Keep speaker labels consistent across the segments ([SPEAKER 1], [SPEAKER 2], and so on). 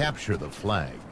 [SPEAKER 1] Capture the flag.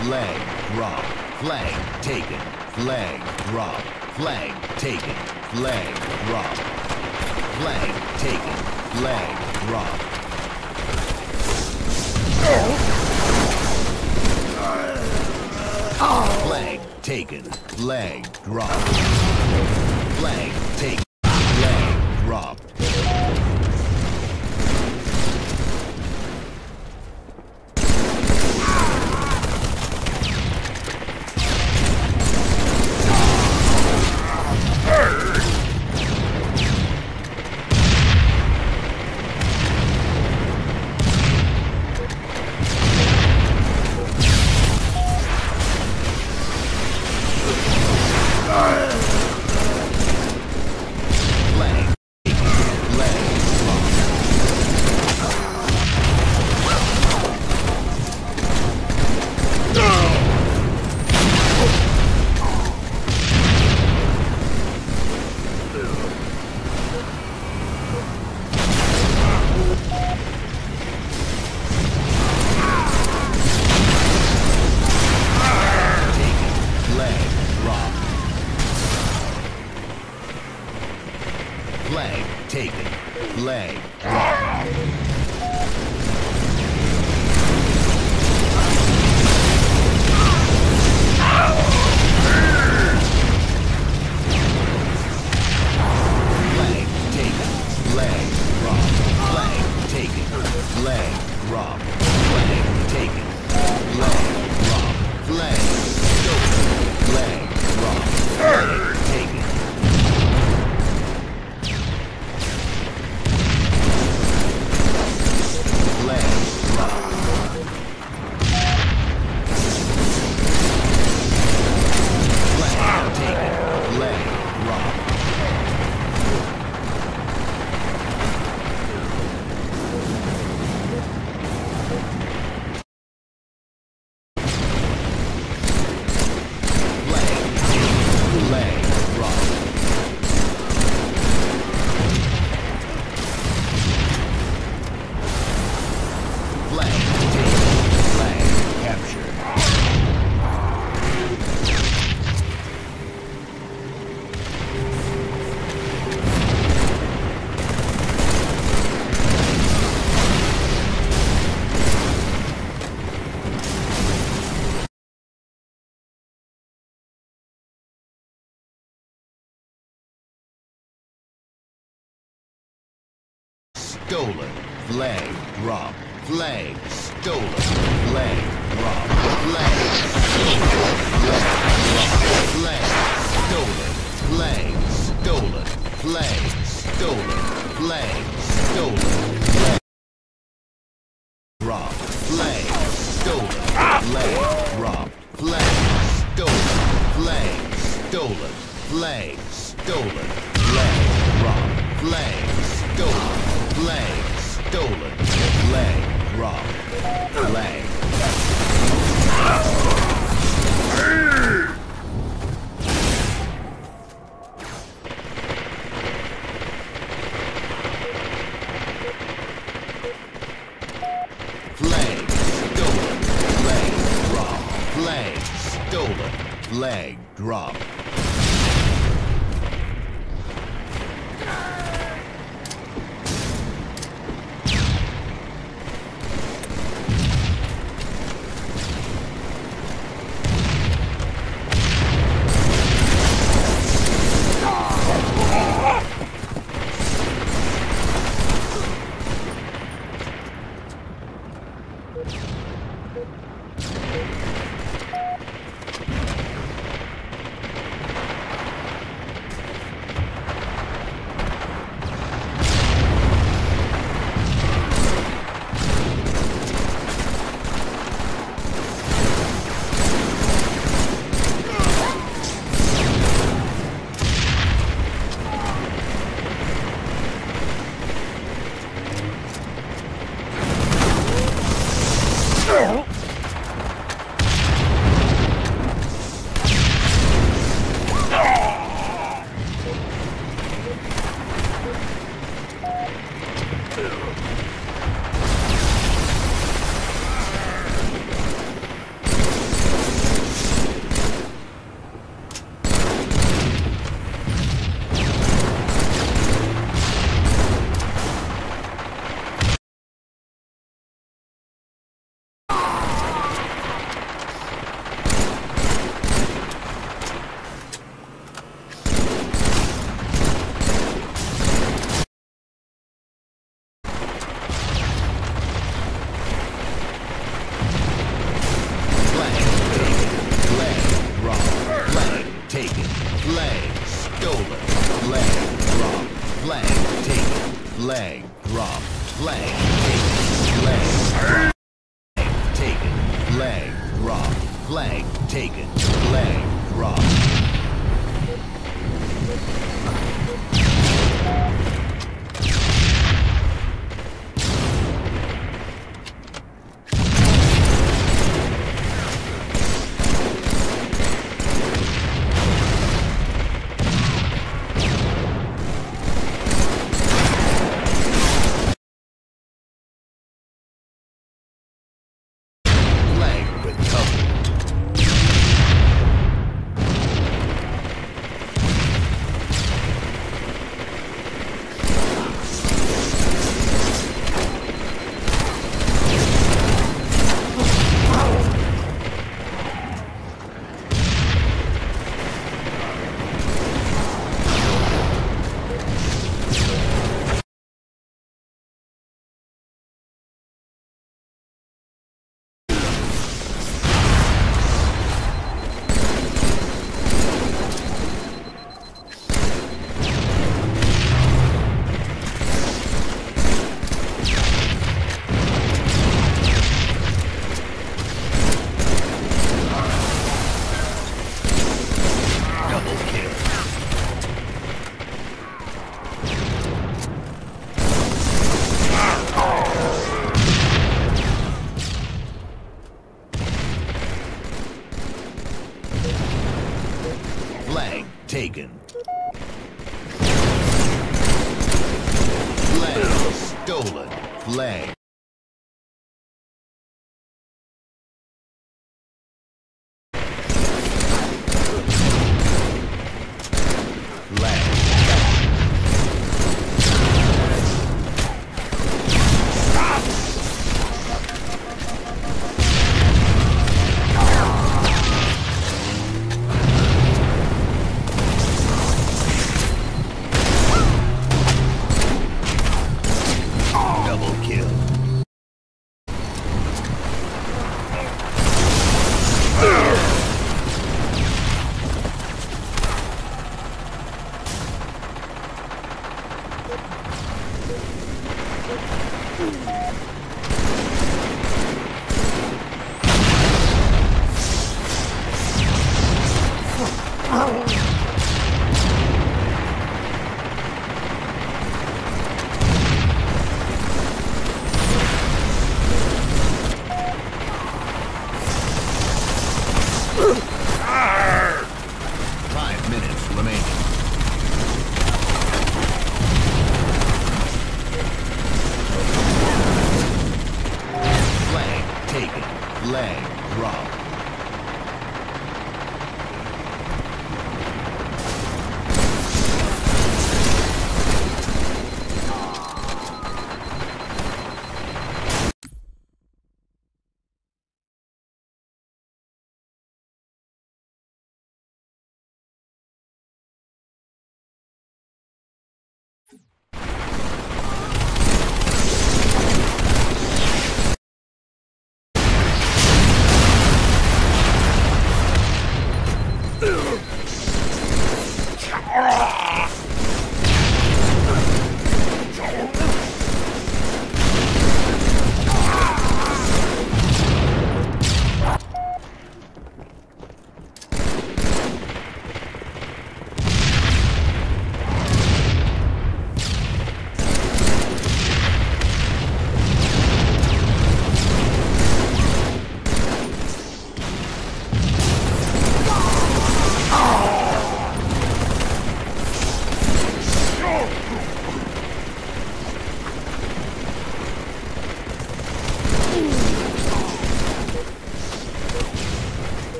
[SPEAKER 1] Flag drop. Flag taken. Flag drop. Flag taken. Flag drop. Flag taken. Flag drop. Flag taken. Flag dropped. Flag taken. Stolen. Flag drop. Flag stolen. Flag drop. Flag stolen. Flag drop. Flag stolen. Flag stolen. Flag stolen. Flag stolen. Flag drop. Flag stolen. Flag drop. Flag stolen. Flag stolen. Flag stolen. Taken. Flag taken. Flag stolen. Flag. Flag taken.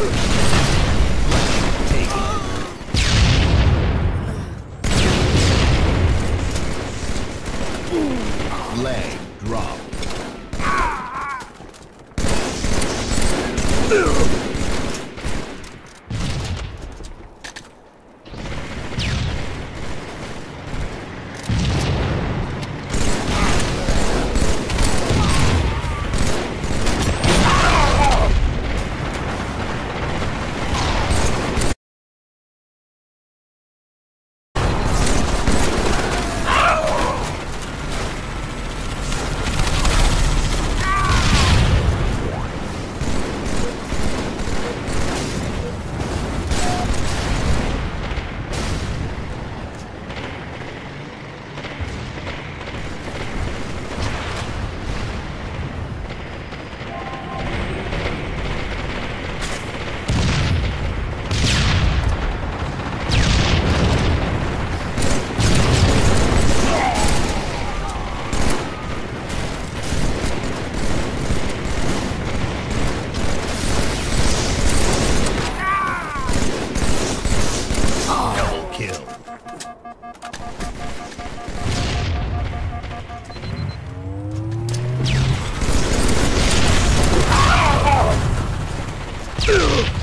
[SPEAKER 1] Leg One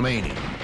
[SPEAKER 1] remaining.